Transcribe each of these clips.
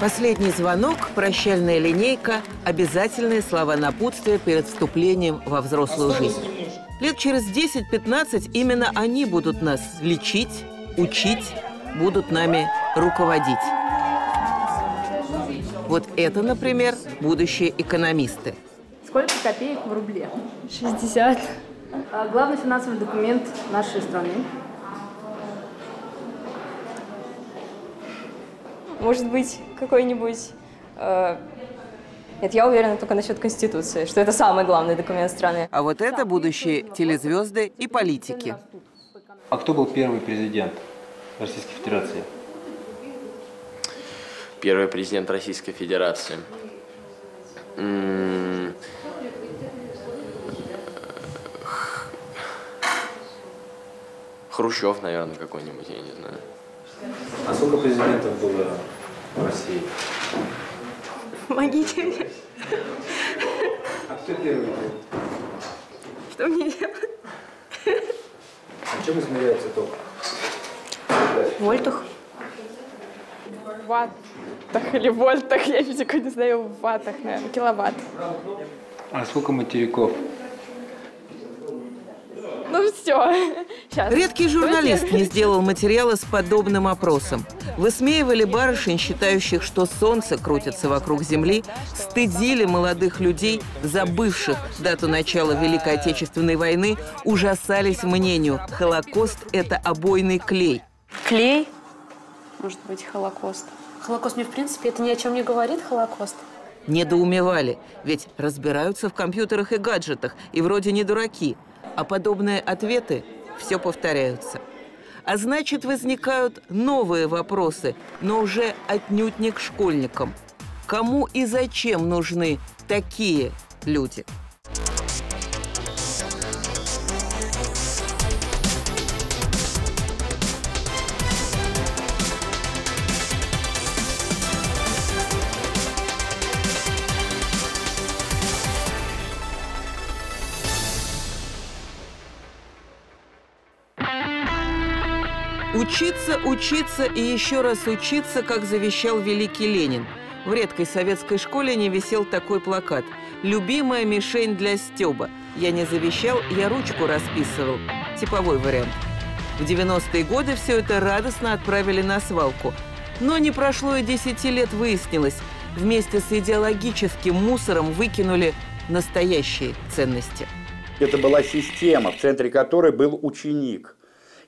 Последний звонок, прощальная линейка, обязательные слова напутствия перед вступлением во взрослую жизнь. Лет через 10-15 именно они будут нас лечить, учить, будут нами руководить. Вот это, например, будущие экономисты. Сколько копеек в рубле? 60. А главный финансовый документ нашей страны. Может быть, какой-нибудь... Э... Нет, я уверена только насчет Конституции, что это самый главный документ страны. А вот это будущие телезвезды и политики. А кто был первый президент Российской Федерации? Первый президент Российской Федерации. М -м Хрущев, наверное, какой-нибудь, я не знаю. А сколько президентов было в России? Помогите мне. А кто первый был? Что мне делать? А чем измеряется ток? Вольтах. ваттах или вольтах, я физику не знаю, в ваттах, наверное, киловатт. А сколько материков? Ну все, сейчас. Редкий журналист не сделал материала с подобным опросом. Высмеивали барышень, считающих, что солнце крутится вокруг Земли, стыдили молодых людей, забывших дату начала Великой Отечественной войны, ужасались мнению «Холокост – это обойный клей». Клей? Может быть, Холокост. Холокост мне, в принципе, это ни о чем не говорит, Холокост. Недоумевали, ведь разбираются в компьютерах и гаджетах, и вроде не дураки. А подобные ответы все повторяются. А значит, возникают новые вопросы, но уже отнюдь не к школьникам. Кому и зачем нужны такие люди? Учиться, учиться и еще раз учиться, как завещал великий Ленин. В редкой советской школе не висел такой плакат «Любимая мишень для Стеба». Я не завещал, я ручку расписывал. Типовой вариант. В 90-е годы все это радостно отправили на свалку. Но не прошло и 10 лет выяснилось, вместе с идеологическим мусором выкинули настоящие ценности. Это была система, в центре которой был ученик.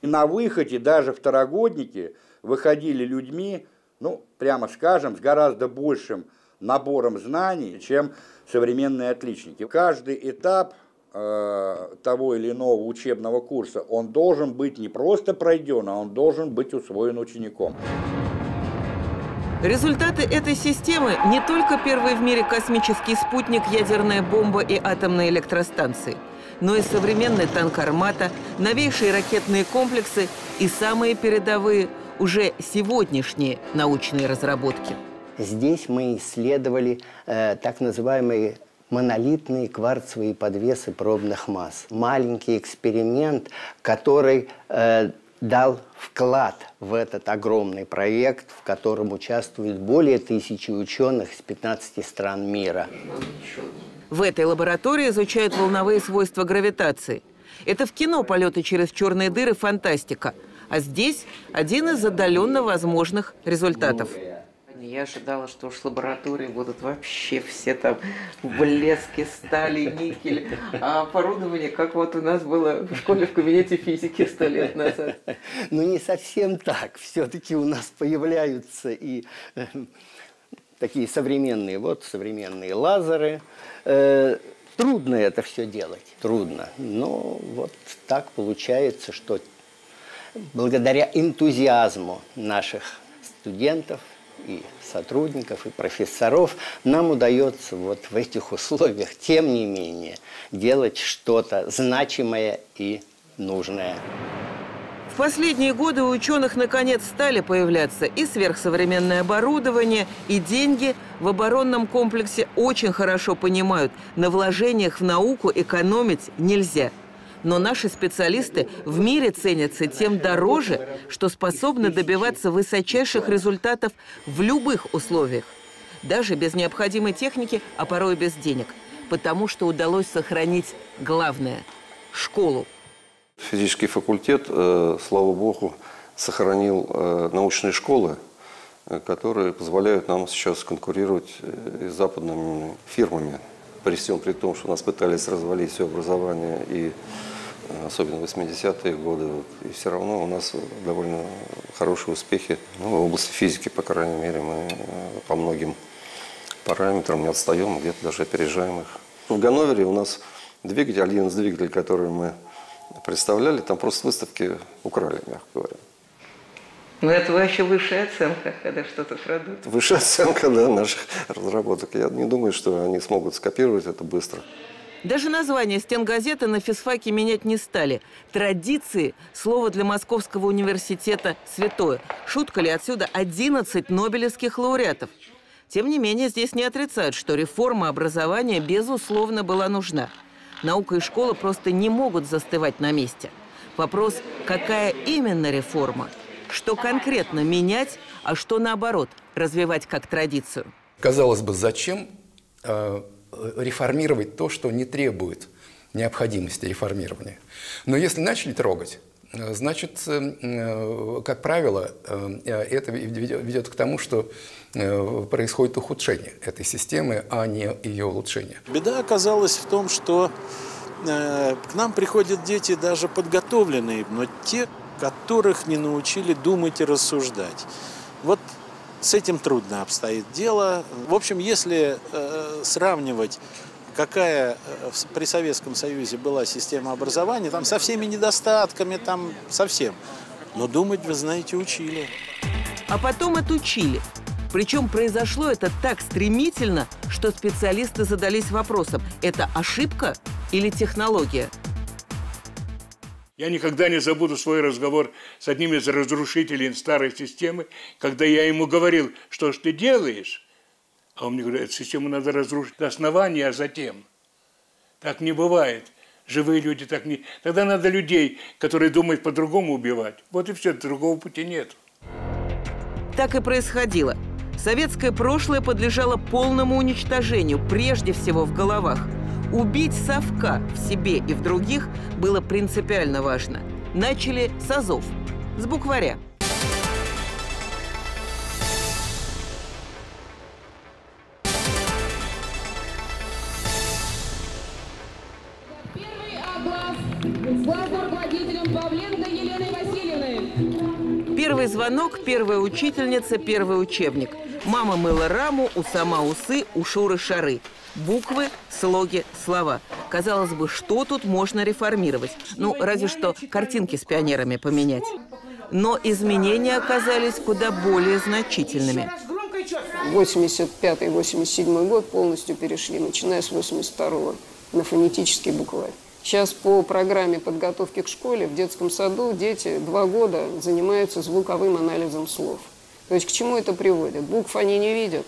И на выходе даже второгодники выходили людьми, ну, прямо скажем, с гораздо большим набором знаний, чем современные отличники. Каждый этап э, того или иного учебного курса, он должен быть не просто пройден, а он должен быть усвоен учеником. Результаты этой системы не только первый в мире космический спутник, ядерная бомба и атомные электростанции – но и современный танк «Армата», новейшие ракетные комплексы и самые передовые, уже сегодняшние научные разработки. Здесь мы исследовали э, так называемые монолитные кварцевые подвесы пробных масс. Маленький эксперимент, который э, дал вклад в этот огромный проект, в котором участвуют более тысячи ученых с 15 стран мира. В этой лаборатории изучают волновые свойства гравитации. Это в кино полеты через черные дыры фантастика. А здесь один из отдаленно возможных результатов. Я ожидала, что уж лаборатории будут вообще все там в блеске, стали, никель, а оборудование, как вот у нас было в школе в кабинете физики сто лет назад. Ну, не совсем так. Все-таки у нас появляются и э, такие современные, вот современные лазеры. Э, трудно это все делать, трудно. Но вот так получается, что благодаря энтузиазму наших студентов и сотрудников, и профессоров, нам удается вот в этих условиях, тем не менее, делать что-то значимое и нужное последние годы у ученых наконец стали появляться и сверхсовременное оборудование, и деньги. В оборонном комплексе очень хорошо понимают, на вложениях в науку экономить нельзя. Но наши специалисты в мире ценятся тем дороже, что способны добиваться высочайших результатов в любых условиях. Даже без необходимой техники, а порой без денег. Потому что удалось сохранить главное – школу. Физический факультет, э, слава богу, сохранил э, научные школы, э, которые позволяют нам сейчас конкурировать с западными фирмами. При всем при том, что нас пытались развалить все образование, и особенно в 80-е годы, и все равно у нас довольно хорошие успехи. Ну, в области физики, по крайней мере, мы по многим параметрам не отстаем, где-то даже опережаем их. В Ганновере у нас двигатель, один из двигателей, который мы представляли, там просто выставки украли, мягко говоря. Ну, это вообще высшая оценка, когда что-то крадут. Высшая оценка, да, наших разработок. Я не думаю, что они смогут скопировать это быстро. Даже название стенгазеты на физфаке менять не стали. Традиции – слово для Московского университета святое. Шутка ли отсюда 11 нобелевских лауреатов? Тем не менее, здесь не отрицают, что реформа образования безусловно была нужна – Наука и школа просто не могут застывать на месте. Вопрос, какая именно реформа? Что конкретно менять, а что наоборот, развивать как традицию? Казалось бы, зачем э, реформировать то, что не требует необходимости реформирования? Но если начали трогать, значит, э, как правило, это ведет к тому, что происходит ухудшение этой системы, а не ее улучшение. Беда оказалась в том, что к нам приходят дети даже подготовленные, но те, которых не научили думать и рассуждать. Вот с этим трудно обстоит дело. В общем, если э, сравнивать какая э, при Советском Союзе была система образования, там со всеми недостатками, там совсем. Но думать, вы знаете, учили. А потом отучили. Причем произошло это так стремительно, что специалисты задались вопросом, это ошибка или технология? Я никогда не забуду свой разговор с одним из разрушителей старой системы, когда я ему говорил, что ж ты делаешь, а он мне говорит, эту систему надо разрушить до основания, а затем. Так не бывает. Живые люди так не... Тогда надо людей, которые думают по-другому убивать. Вот и все, другого пути нет. Так и происходило. Советское прошлое подлежало полному уничтожению, прежде всего в головах. Убить совка в себе и в других было принципиально важно. Начали с азов, с букваря – звонок, первая учительница, первый учебник. Мама мыла раму, у сама усы, у Шуры шары. Буквы, слоги, слова. Казалось бы, что тут можно реформировать? Ну, разве что картинки с пионерами поменять. Но изменения оказались куда более значительными. 85-87 год полностью перешли, начиная с 82-го, на фонетический букварь. Сейчас по программе подготовки к школе в детском саду дети два года занимаются звуковым анализом слов. То есть к чему это приводит? Букв они не видят,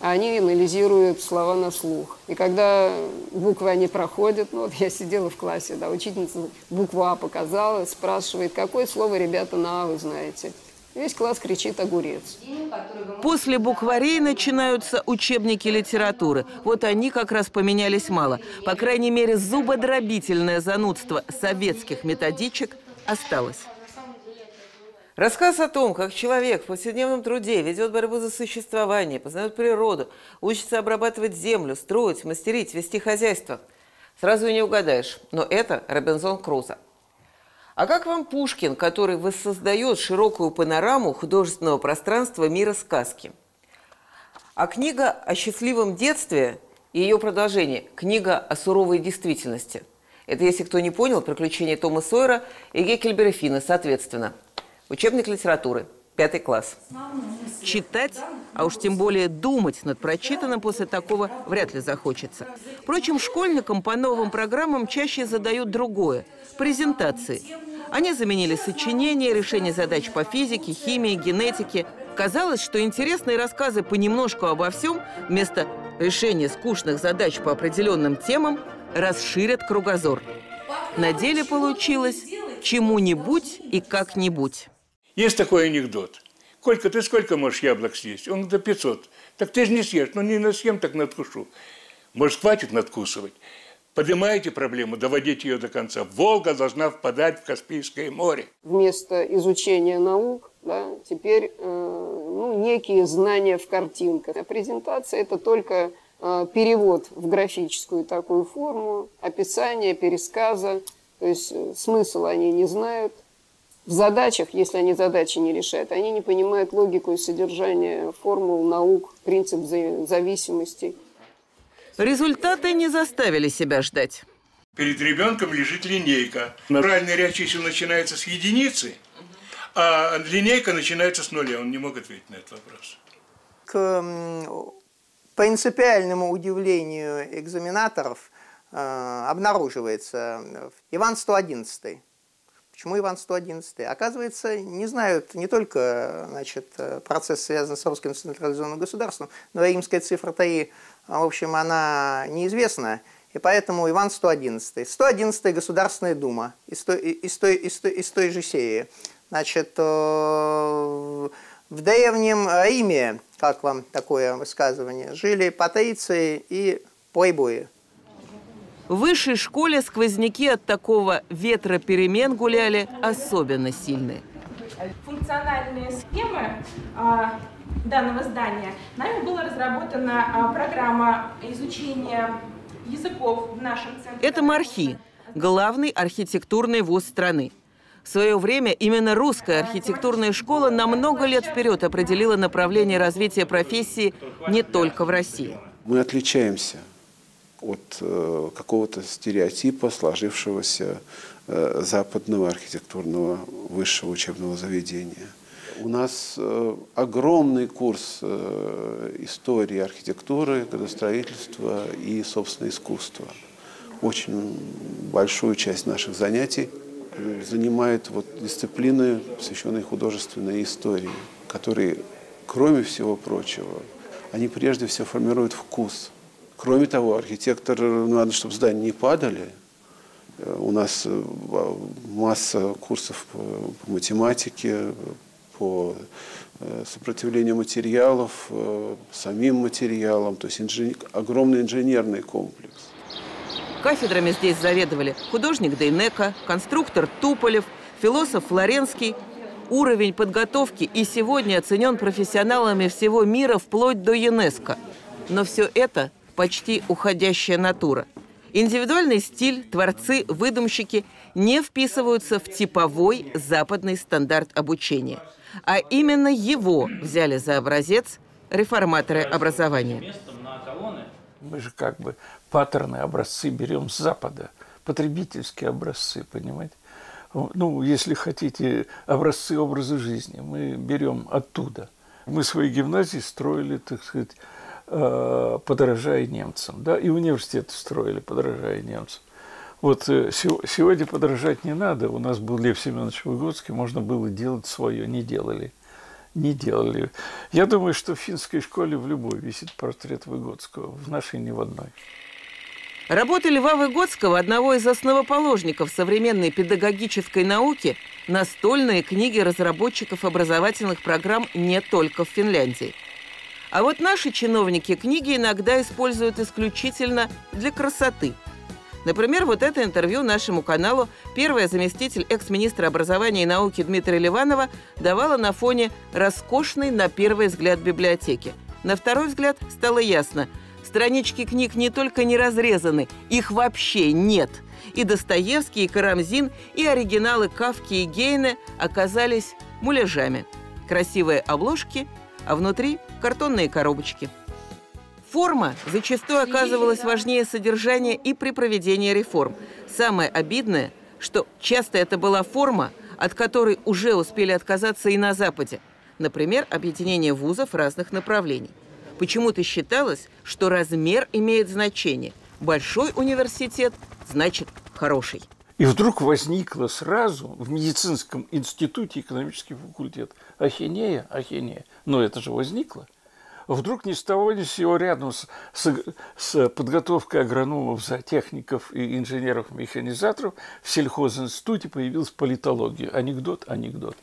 а они анализируют слова на слух. И когда буквы они проходят, ну вот я сидела в классе, да, учительница букву А показала, спрашивает, какое слово, ребята, на А вы знаете. Весь класс кричит «огурец». После букварей начинаются учебники литературы. Вот они как раз поменялись мало. По крайней мере, зубодробительное занудство советских методичек осталось. Рассказ о том, как человек в повседневном труде ведет борьбу за существование, познает природу, учится обрабатывать землю, строить, мастерить, вести хозяйство. Сразу и не угадаешь, но это Робинзон Крузо – а как вам Пушкин, который воссоздает широкую панораму художественного пространства мира сказки? А книга о счастливом детстве и ее продолжение – книга о суровой действительности. Это, если кто не понял, приключения Тома Сойера и Геккельбера Фина, соответственно. Учебник литературы, пятый класс. Читать, а уж тем более думать над прочитанным после такого вряд ли захочется. Впрочем, школьникам по новым программам чаще задают другое – презентации – они заменили сочинения, решение задач по физике, химии, генетике. Казалось, что интересные рассказы понемножку обо всем вместо решения скучных задач по определенным темам расширят кругозор. На деле получилось чему-нибудь и как-нибудь. Есть такой анекдот. Колька, ты сколько можешь яблок съесть? Он до 500. Так ты же не съешь. Ну, не на съем, так надкушу. Может, хватит надкусывать? Поднимаете проблему, доводите ее до конца. Волга должна впадать в Каспийское море. Вместо изучения наук, да, теперь э, ну, некие знания в картинках. А презентация – это только э, перевод в графическую такую форму, описание, пересказа. То есть э, смысл они не знают. В задачах, если они задачи не решают, они не понимают логику и содержание формул, наук, принцип зависимости. Результаты не заставили себя ждать. Перед ребенком лежит линейка. Натуральная речь еще начинается с единицы, а линейка начинается с нуля. Он не мог ответить на этот вопрос. К принципиальному удивлению экзаменаторов э, обнаруживается Иван 111. Почему Иван 111? Оказывается, не знают не только значит, процесс, связанный с русским централизованным государством, но и римская цифра 3, в общем, она неизвестна. И поэтому Иван 111. 111 Государственная Дума из той, из той, из той, из той же серии. Значит, э, в древнем Риме, как вам такое высказывание, жили патриции и плейбои. В высшей школе сквозняки от такого ветра перемен гуляли особенно сильные. Функциональные схемы а, данного здания нами была разработана а, программа изучения языков в нашем центре. Это Мархи, главный архитектурный вуз страны. В свое время именно русская архитектурная школа на много лет вперед определила направление развития профессии не только в России. Мы отличаемся от э, какого-то стереотипа сложившегося э, западного архитектурного высшего учебного заведения. У нас э, огромный курс э, истории архитектуры, градостроительства и, собственно, искусства. Очень большую часть наших занятий занимает вот дисциплины, посвященные художественной истории, которые, кроме всего прочего, они прежде всего формируют вкус – Кроме того, архитектор, надо, чтобы здания не падали. Э, у нас масса курсов по математике, по э, сопротивлению материалов, самим материалам, то есть инжен... огромный инженерный комплекс. Кафедрами здесь заведовали художник Дейнека, конструктор Туполев, философ Флоренский. Уровень подготовки и сегодня оценен профессионалами всего мира вплоть до ЮНЕСКО. Но все это почти уходящая натура. Индивидуальный стиль, творцы, выдумщики не вписываются в типовой западный стандарт обучения. А именно его взяли за образец реформаторы образования. Мы же как бы паттерны, образцы берем с Запада, потребительские образцы, понимаете? Ну, если хотите, образцы образа жизни мы берем оттуда. Мы свои гимназии строили, так сказать, Э, подражая немцам. Да? И университеты строили, подражая немцам. Вот э, сегодня подражать не надо. У нас был Лев Семенович Выгодский, можно было делать свое, не делали. Не делали. Я думаю, что в финской школе в любой висит портрет Выгодского, в нашей ни в одной. Работы Льва Выгодского, одного из основоположников современной педагогической науки, настольные книги разработчиков образовательных программ не только в Финляндии – а вот наши чиновники книги иногда используют исключительно для красоты. Например, вот это интервью нашему каналу первая заместитель экс-министра образования и науки Дмитрия Ливанова давала на фоне роскошной на первый взгляд библиотеки. На второй взгляд стало ясно – Странички книг не только не разрезаны, их вообще нет. И Достоевский, и Карамзин, и оригиналы Кавки и Гейне оказались муляжами. Красивые обложки а внутри – картонные коробочки. Форма зачастую оказывалась важнее содержания и при проведении реформ. Самое обидное, что часто это была форма, от которой уже успели отказаться и на Западе. Например, объединение вузов разных направлений. Почему-то считалось, что размер имеет значение. Большой университет значит хороший. И вдруг возникло сразу в медицинском институте экономический факультет. Ахинея, ахинея. Но это же возникло. Вдруг ни с того ни с сего рядом с, с, с подготовкой агрономов, зоотехников и инженеров-механизаторов в сельхозинституте появилась политология. Анекдот, анекдот.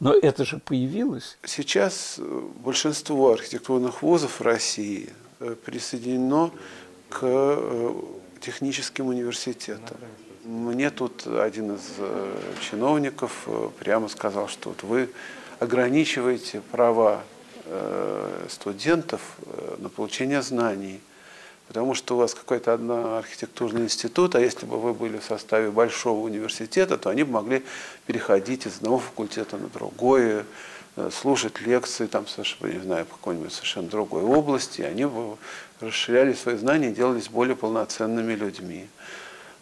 Но это же появилось. Сейчас э, большинство архитектурных вузов России э, присоединено к э, техническим университетам. Мне тут один из чиновников прямо сказал, что вот вы ограничиваете права студентов на получение знаний – потому что у вас какой-то одно архитектурный институт, а если бы вы были в составе большого университета, то они бы могли переходить из одного факультета на другой, э, слушать лекции там, совершенно, не знаю, по какой-нибудь совершенно другой области, и они бы расширяли свои знания и делались более полноценными людьми.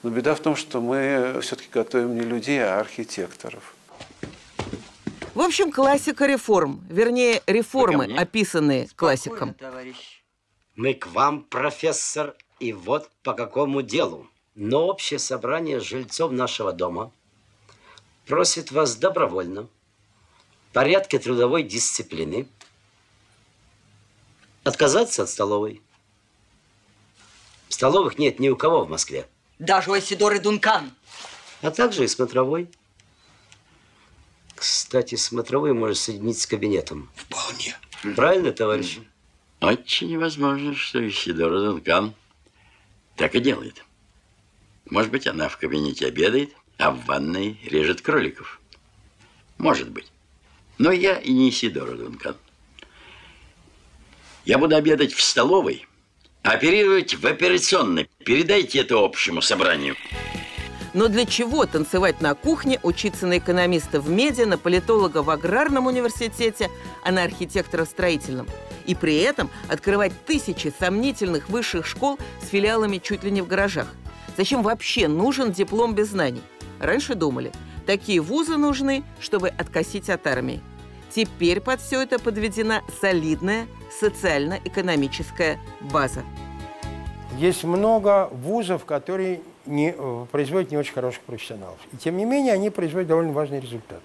Но беда в том, что мы все-таки готовим не людей, а архитекторов. В общем, классика реформ, вернее, реформы, описанные классиком. Товарищ. Мы к вам, профессор, и вот по какому делу. Но общее собрание жильцов нашего дома просит вас добровольно, в порядке трудовой дисциплины, отказаться от столовой. Столовых нет ни у кого в Москве. Даже у Исидоры Дункан. А также и смотровой. Кстати, смотровой может соединить с кабинетом. Вполне. Правильно, товарищ? Очень возможно, что Исидора Дункан так и делает. Может быть, она в кабинете обедает, а в ванной режет кроликов. Может быть. Но я и не Исидора Дункан. Я буду обедать в столовой, оперировать в операционной. Передайте это общему собранию. Но для чего танцевать на кухне, учиться на экономиста в меди, на политолога в аграрном университете, а на архитектора в строительном? И при этом открывать тысячи сомнительных высших школ с филиалами чуть ли не в гаражах. Зачем вообще нужен диплом без знаний? Раньше думали, такие вузы нужны, чтобы откосить от армии. Теперь под все это подведена солидная социально-экономическая база. Есть много вузов, которые не, э, производят не очень хороших профессионалов. И тем не менее они производят довольно важный результат.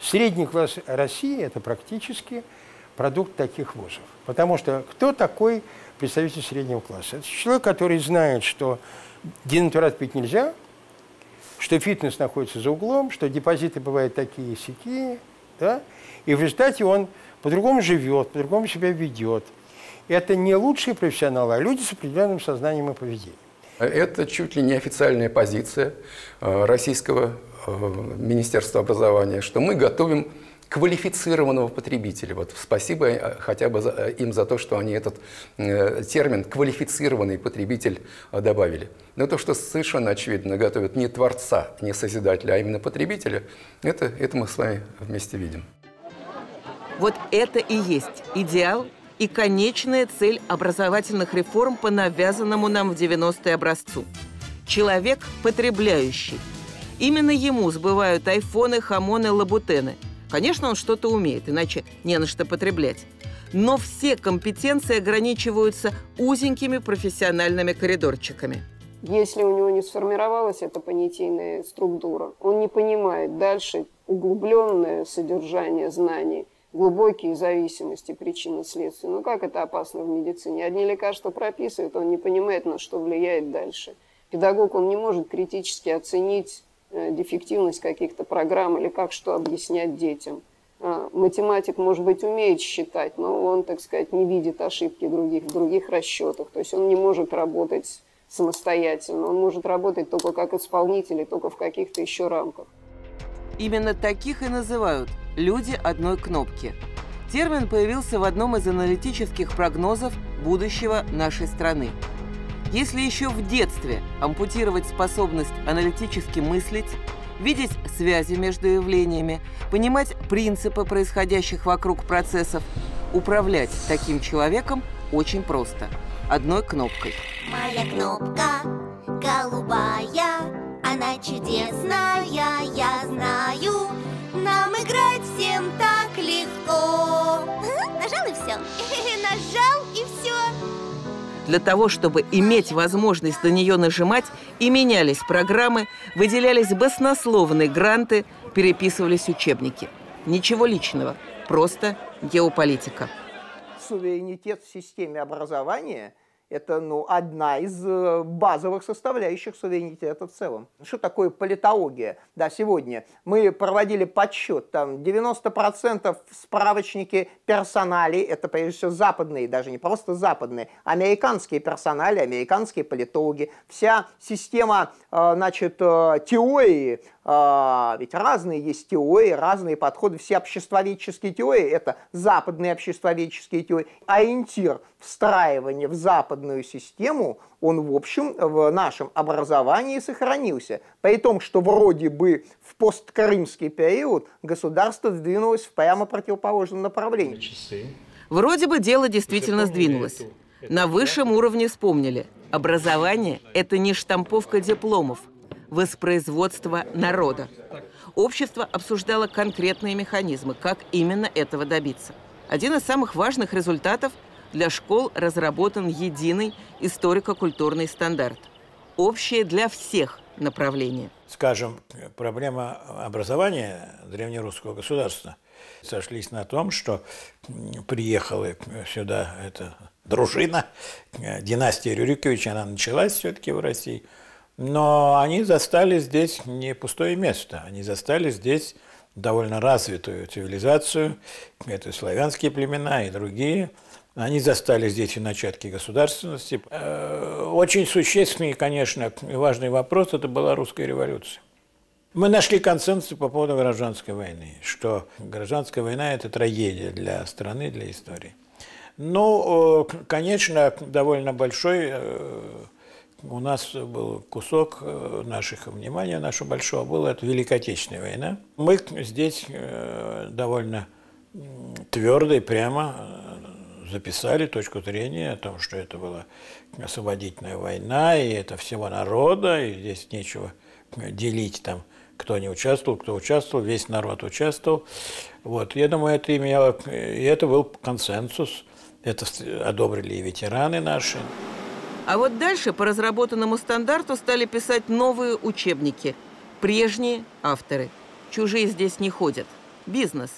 Средний класс России – это практически продукт таких вузов. Потому что кто такой представитель среднего класса? Это человек, который знает, что денатурат пить нельзя, что фитнес находится за углом, что депозиты бывают такие сякие, да? и в результате он по-другому живет, по-другому себя ведет. Это не лучшие профессионалы, а люди с определенным сознанием и поведением. Это чуть ли не официальная позиция э, российского э, Министерства образования, что мы готовим квалифицированного потребителя. Вот спасибо э, хотя бы им за то, что они этот термин «квалифицированный потребитель» добавили. Но то, что совершенно очевидно готовят не творца, не созидателя, а именно потребителя, это, это мы с вами вместе видим. Вот это и есть идеал и конечная цель образовательных реформ по навязанному нам в 90-е образцу. Человек потребляющий. Именно ему сбывают айфоны, хамоны, лабутены. Конечно, он что-то умеет, иначе не на что потреблять. Но все компетенции ограничиваются узенькими профессиональными коридорчиками. Если у него не сформировалась эта понятийная структура, он не понимает дальше углубленное содержание знаний – глубокие зависимости причины следствия. Ну как это опасно в медицине? Одни лекарства прописывают, он не понимает, на что влияет дальше. Педагог, он не может критически оценить э, дефективность каких-то программ или как что объяснять детям. А, математик, может быть, умеет считать, но он, так сказать, не видит ошибки других, в других расчетах. То есть он не может работать самостоятельно, он может работать только как исполнитель, только в каких-то еще рамках. Именно таких и называют «люди одной кнопки». Термин появился в одном из аналитических прогнозов будущего нашей страны. Если еще в детстве ампутировать способность аналитически мыслить, видеть связи между явлениями, понимать принципы происходящих вокруг процессов, управлять таким человеком очень просто. Одной кнопкой. Моя кнопка голубая, она чудесная, я знаю. Нам играть всем так легко. Нажал и все. Нажал и все. Для того, чтобы иметь возможность на нее нажимать, и менялись программы, выделялись баснословные гранты, переписывались учебники. Ничего личного, просто геополитика. суверенитет в системе образования – это ну, одна из э, базовых составляющих суверенитета в целом. Что такое политология? Да, сегодня мы проводили подсчет, там 90% справочники персоналей, это прежде всего западные, даже не просто западные, американские персонали, американские политологи. Вся система, э, значит, э, теории ведь разные есть теории, разные подходы. Все обществоведческие теории – это западные обществоведческие теории. Ориентир встраивания в западную систему, он, в общем, в нашем образовании сохранился. При том, что вроде бы в посткрымский период государство сдвинулось в прямо противоположном направлении. Вроде бы дело действительно сдвинулось. На высшем уровне вспомнили. Образование – это не штамповка дипломов – воспроизводства народа. Общество обсуждало конкретные механизмы, как именно этого добиться. Один из самых важных результатов – для школ разработан единый историко-культурный стандарт. Общее для всех направление. Скажем, проблема образования древнерусского государства сошлись на том, что приехала сюда эта дружина, династия Рюриковича, она началась все-таки в России – но они застали здесь не пустое место, они застали здесь довольно развитую цивилизацию, это славянские племена и другие. Они застали здесь и начатки государственности. Э, очень существенный, конечно, и важный вопрос – это была русская революция. Мы нашли консенсус по поводу гражданской войны, что гражданская война – это трагедия для страны, для истории. Ну, конечно, довольно большой э, у нас был кусок э, наших внимания, нашего большого, была это Великая Отечественная война. Мы здесь э, довольно твердо и прямо э, записали точку зрения о том, что это была освободительная война, и это всего народа, и здесь нечего делить там, кто не участвовал, кто участвовал, весь народ участвовал. Вот. Я думаю, это имело, и это был консенсус, это одобрили и ветераны наши. А вот дальше по разработанному стандарту стали писать новые учебники. Прежние авторы. Чужие здесь не ходят. Бизнес.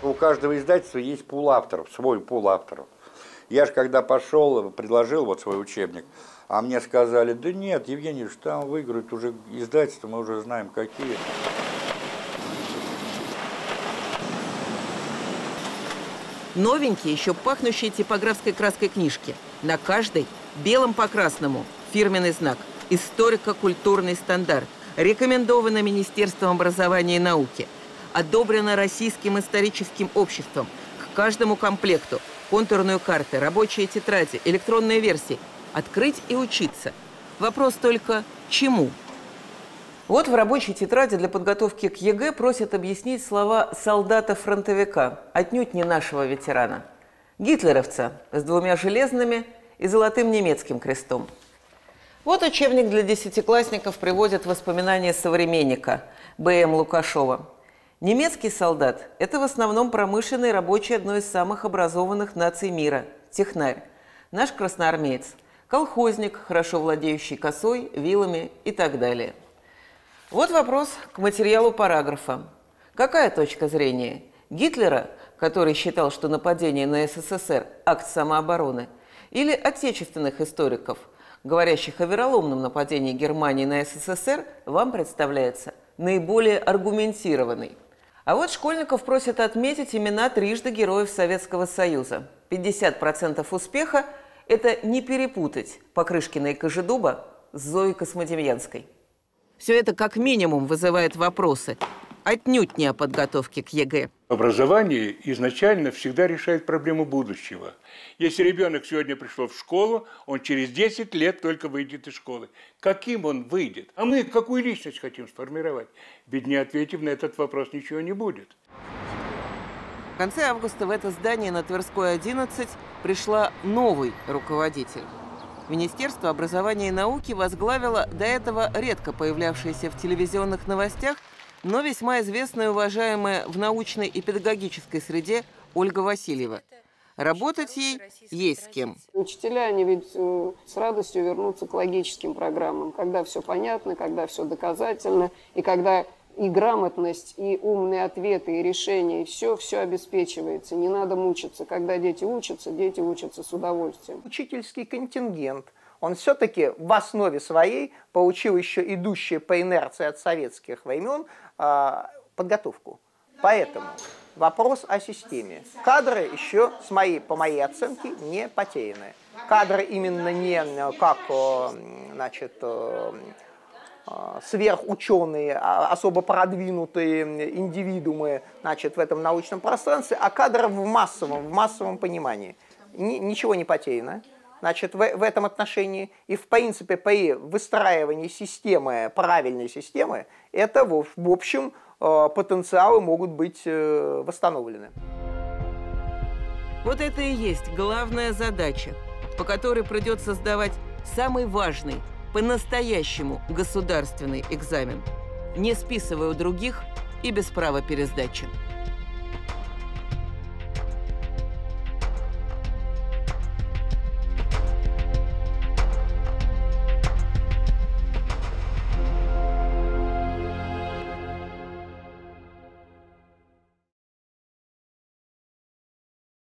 У каждого издательства есть пул авторов, свой пул авторов. Я же когда пошел, предложил вот свой учебник, а мне сказали, да нет, Евгений, что там выиграют уже издательства, мы уже знаем какие. Новенькие, еще пахнущие типографской краской книжки. На каждой белым по красному фирменный знак «Историко-культурный стандарт», рекомендовано Министерством образования и науки, одобрено Российским историческим обществом. К каждому комплекту контурные карты, рабочие тетради, электронные версии. Открыть и учиться. Вопрос только «чему?». Вот в рабочей тетради для подготовки к ЕГЭ просят объяснить слова солдата-фронтовика, отнюдь не нашего ветерана. Гитлеровца с двумя железными и золотым немецким крестом. Вот учебник для десятиклассников приводит воспоминания современника Б.М. Лукашова. Немецкий солдат – это в основном промышленный рабочий одной из самых образованных наций мира – технарь. Наш красноармеец – колхозник, хорошо владеющий косой, вилами и так далее – вот вопрос к материалу параграфа. Какая точка зрения? Гитлера, который считал, что нападение на СССР – акт самообороны, или отечественных историков, говорящих о вероломном нападении Германии на СССР, вам представляется наиболее аргументированной? А вот школьников просят отметить имена трижды героев Советского Союза. 50% успеха – это не перепутать Покрышкина и Кожедуба с Зоей Космодемьянской. Все это как минимум вызывает вопросы. Отнюдь не о подготовке к ЕГЭ. Образование изначально всегда решает проблему будущего. Если ребенок сегодня пришел в школу, он через 10 лет только выйдет из школы. Каким он выйдет? А мы какую личность хотим сформировать? Ведь не ответив на этот вопрос, ничего не будет. В конце августа в это здание на Тверской 11 пришла новый руководитель. Министерство образования и науки возглавила до этого редко появлявшаяся в телевизионных новостях, но весьма известная и уважаемая в научной и педагогической среде Ольга Васильева. Работать ей есть с кем. Учителя, они ведь э, с радостью вернутся к логическим программам, когда все понятно, когда все доказательно, и когда и грамотность, и умные ответы, и решения, и все, все обеспечивается. Не надо мучиться. Когда дети учатся, дети учатся с удовольствием. Учительский контингент, он все-таки в основе своей получил еще идущие по инерции от советских времен а, подготовку. Поэтому вопрос о системе. Кадры еще, с моей, по моей оценке, не потеряны. Кадры именно не как значит, сверхученые, а особо продвинутые индивидуумы значит, в этом научном пространстве, а кадры в массовом, в массовом понимании. Ни, ничего не потеряно значит, в, в этом отношении. И, в принципе, при выстраивании системы, правильной системы, это, в, в общем, э, потенциалы могут быть э, восстановлены. Вот это и есть главная задача, по которой придется сдавать самый важный, по-настоящему государственный экзамен, не списывая у других и без права пересдачи.